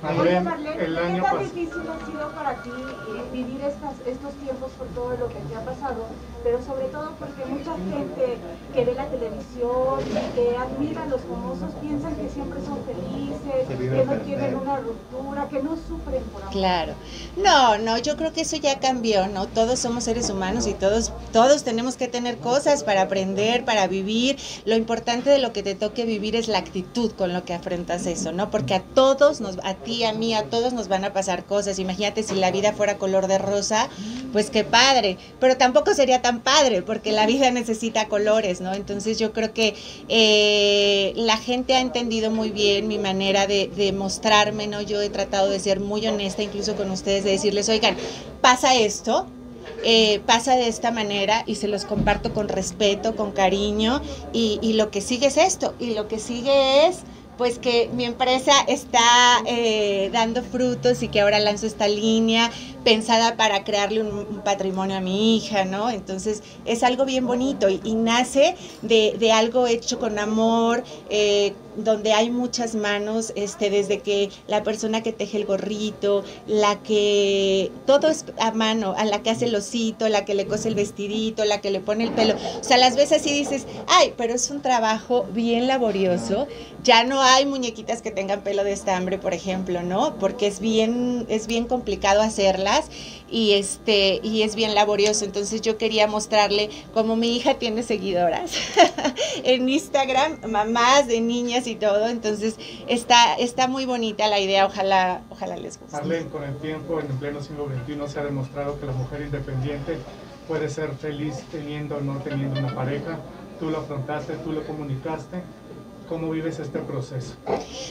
Oye, Marlene, ¿qué tan difícil ha sido para ti eh, vivir estos tiempos por todo lo que te ha pasado? Pero sobre todo porque mucha gente que ve la televisión, que admira a los famosos, piensan que siempre son felices, que no tienen una ruptura, que no sufren por amor. Claro. No, no, yo creo que eso ya cambió, ¿no? Todos somos seres humanos y todos, todos tenemos que tener cosas para aprender, para vivir. Lo importante de lo que te toque vivir es la actitud con lo que afrontas eso, ¿no? Porque a todos nos, a a mí, a todos nos van a pasar cosas. Imagínate si la vida fuera color de rosa, pues qué padre. Pero tampoco sería tan padre, porque la vida necesita colores, ¿no? Entonces yo creo que eh, la gente ha entendido muy bien mi manera de, de mostrarme, ¿no? Yo he tratado de ser muy honesta, incluso con ustedes, de decirles, oigan, pasa esto, eh, pasa de esta manera y se los comparto con respeto, con cariño y, lo que sigue es esto y lo que sigue es pues que mi empresa está eh, dando frutos y que ahora lanzo esta línea pensada para crearle un, patrimonio a mi hija, ¿no? Entonces es algo bien bonito y, nace de, algo hecho con amor, eh, donde hay muchas manos, este, desde que la persona que teje el gorrito, la que todo es a mano, a la que hace el osito, la que le cose el vestidito, la que le pone el pelo. O sea, las veces sí dices, ay, pero es un trabajo bien laborioso. Ya no hay muñequitas que tengan pelo de estambre, por ejemplo, ¿no? Porque es bien, es bien complicado hacerlas y este y es bien laborioso. Entonces yo quería mostrarle como mi hija tiene seguidoras en Instagram, mamás de niñas y todo. Entonces está está muy bonita la idea. Ojalá ojalá les guste. Marlene, con el tiempo en el pleno siglo XXI se ha demostrado que la mujer independiente puede ser feliz teniendo o no teniendo una pareja. Tú lo afrontaste, tú lo comunicaste ¿Cómo vives este proceso?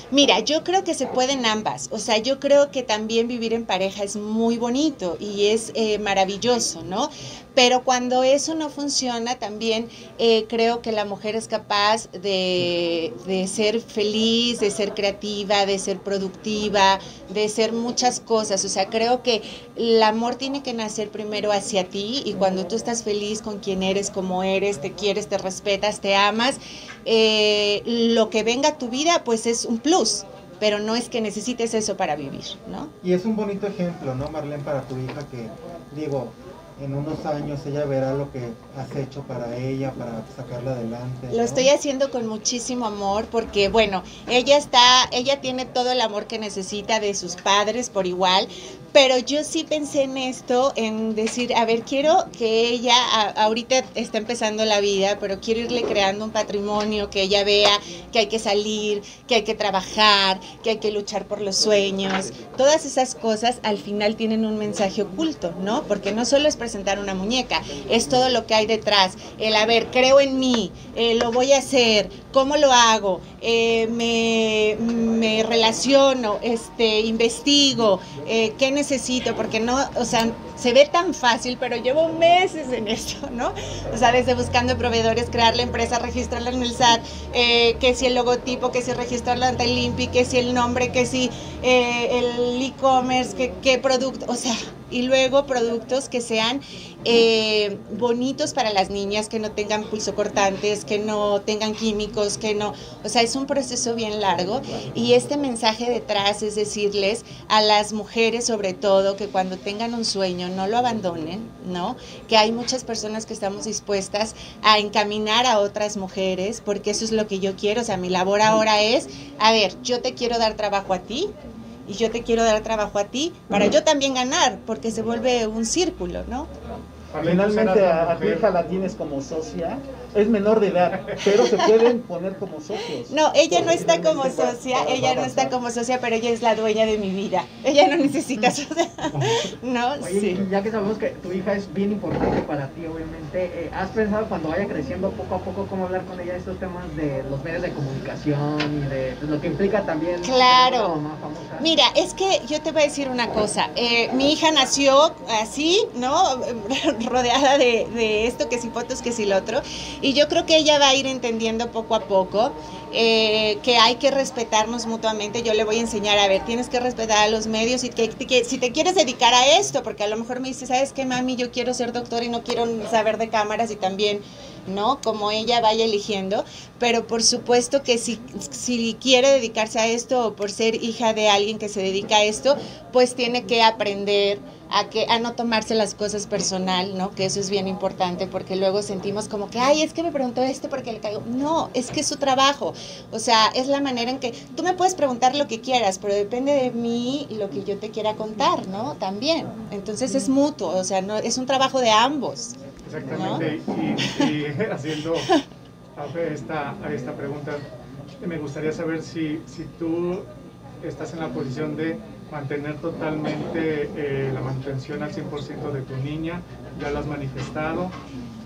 Mira, yo creo que se pueden ambas. O sea, yo creo que también vivir en pareja es muy bonito y es eh, maravilloso, ¿no? Pero cuando eso no funciona, también eh, creo que la mujer es capaz de, ser feliz, de ser creativa, de ser productiva, de ser muchas cosas. O sea, creo que el amor tiene que nacer primero hacia ti y cuando tú estás feliz con quien eres, como eres, te quieres, te respetas, te amas, eh, lo que venga a tu vida pues es un plus, pero no es que necesites eso para vivir, ¿no? Y es un bonito ejemplo, ¿no, Marlene, para tu hija que, digo, en unos años ella verá lo que has hecho para ella, para sacarla adelante. Lo estoy haciendo con muchísimo amor porque, bueno, ella está, ella tiene todo el amor que necesita de sus padres por igual, pero yo sí pensé en esto, en decir, a ver, quiero que ella, ahorita está empezando la vida, pero quiero irle creando un patrimonio, que ella vea que hay que salir, que hay que trabajar, que hay que luchar por los sueños. Todas esas cosas al final tienen un mensaje oculto, ¿no? Porque no solo es presentar una muñeca, es todo lo que hay detrás. El, a ver, creo en mí, eh, lo voy a hacer, ¿cómo lo hago? Eh, me, me, relaciono, este, investigo, eh, qué necesito, porque no, o sea, se ve tan fácil, pero llevo meses en esto, ¿no? O sea, desde buscando proveedores, crear la empresa, registrarla en el SAT, eh, que si el logotipo, que si registrarla ante el INPI, que si el nombre, que si el e-commerce, qué producto, o sea, y luego productos que sean eh, bonitos para las niñas, que no tengan pulso cortantes, que no tengan químicos, que no, o sea, es un proceso bien largo y este mensaje detrás es decirles a las mujeres sobre todo que cuando tengan un sueño no lo abandonen, ¿no? Que hay muchas personas que estamos dispuestas a encaminar a otras mujeres porque eso es lo que yo quiero, o sea, mi labor ahora es, a ver, yo te quiero dar trabajo a ti, y yo te quiero dar trabajo a ti para yo también ganar, porque se vuelve un círculo, ¿no? Finalmente a, tu hija la tienes como socia, es menor de edad, pero se pueden poner como socios. No, ella no está como socia, ella no está como socia, pero ella es la dueña de mi vida. Ella no necesita socia. no, sí. Ya que sabemos que tu hija es bien importante para ti, obviamente, eh, ¿has pensado cuando vaya creciendo poco a poco cómo hablar con ella de estos temas de los medios de comunicación y de pues, lo que implica también? Claro. Mira, es que yo te voy a decir una cosa. Eh, mi hija nació así, ¿no? Rodeada de, esto, que si fotos, que si lo otro. Y yo creo que ella va a ir entendiendo poco a poco eh, que hay que respetarnos mutuamente. Yo le voy a enseñar, a ver, tienes que respetar a los medios y que, que, si te quieres dedicar a esto, porque a lo mejor me dice, ¿sabes qué, mami? Yo quiero ser doctor y no quiero saber de cámaras y también ¿no? Como ella vaya eligiendo, pero por supuesto que si, si quiere dedicarse a esto o por ser hija de alguien que se dedica a esto, pues tiene que aprender a que a no tomarse las cosas personal, ¿no? Que eso es bien importante porque luego sentimos como que, ay, es que me preguntó este porque le caigo. No, es que es su trabajo. O sea, es la manera en que tú me puedes preguntar lo que quieras, pero depende de mí lo que yo te quiera contar, ¿no? También. Entonces es mutuo, o sea, no es un trabajo de ambos. Exactamente. Y, haciendo esta, esta pregunta, me gustaría saber si, si tú estás en la posición de mantener totalmente eh, la manutención al 100% de tu niña, ya lo has manifestado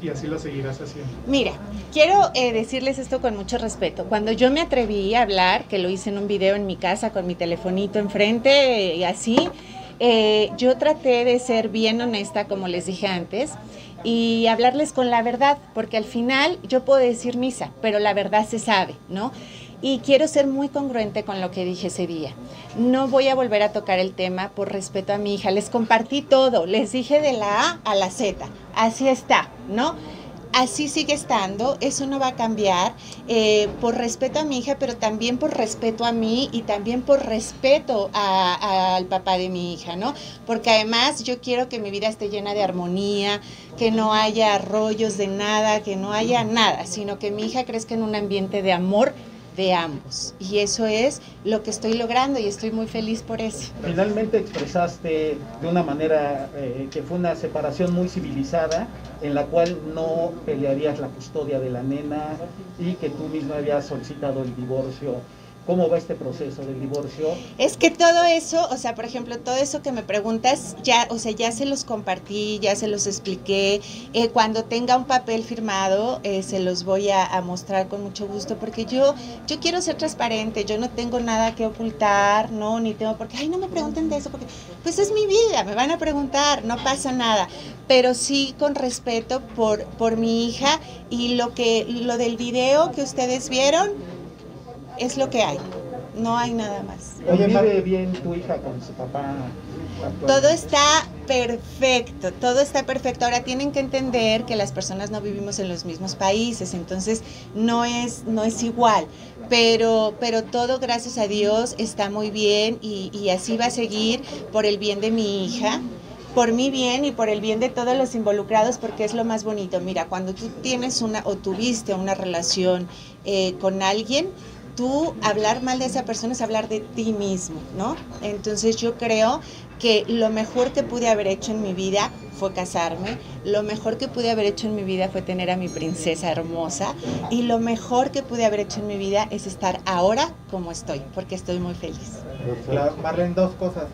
y así lo seguirás haciendo. Mira, quiero eh, decirles esto con mucho respeto. Cuando yo me atreví a hablar, que lo hice en un video en mi casa con mi telefonito enfrente y así, eh, yo traté de ser bien honesta, como les dije antes, y hablarles con la verdad, porque al final yo puedo decir misa, pero la verdad se sabe, ¿no? Y quiero ser muy congruente con lo que dije ese día. No voy a volver a tocar el tema por respeto a mi hija. Les compartí todo, les dije de la A a la Z. Así está, ¿no? Así sigue estando, eso no va a cambiar, eh, por respeto a mi hija, pero también por respeto a mí y también por respeto al papá de mi hija, ¿no? Porque además yo quiero que mi vida esté llena de armonía, que no haya rollos de nada, que no haya nada, sino que mi hija crezca en un ambiente de amor de ambos. Y eso es lo que estoy logrando y estoy muy feliz por eso. Finalmente expresaste de una manera eh, que fue una separación muy civilizada, en la cual no pelearías la custodia de la nena y que tú misma habías solicitado el divorcio ¿Cómo va este proceso del divorcio? Es que todo eso, o sea, por ejemplo, todo eso que me preguntas, ya, o sea, ya se los compartí, ya se los expliqué. Eh, cuando tenga un papel firmado, eh, se los voy a, mostrar con mucho gusto, porque yo, yo quiero ser transparente, yo no tengo nada que ocultar, no, ni tengo porque, ay, no me pregunten de eso, porque pues es mi vida, me van a preguntar, no pasa nada, pero sí con respeto por, por mi hija y lo que, lo del video que ustedes vieron es lo que hay. No hay nada más. Oye, ¿vive bien tu hija con su papá? Todo está perfecto, todo está perfecto. Ahora tienen que entender que las personas no vivimos en los mismos países, entonces no es, no es igual. Pero, pero todo, gracias a Dios, está muy bien y, y así va a seguir por el bien de mi hija por mi bien y por el bien de todos los involucrados, porque es lo más bonito. Mira, cuando tú tienes una o tuviste una relación eh, con alguien, tú hablar mal de esa persona es hablar de ti mismo, ¿no? Entonces yo creo que lo mejor que pude haber hecho en mi vida fue casarme, lo mejor que pude haber hecho en mi vida fue tener a mi princesa hermosa y lo mejor que pude haber hecho en mi vida es estar ahora como estoy, porque estoy muy feliz. Marlene, dos cosas.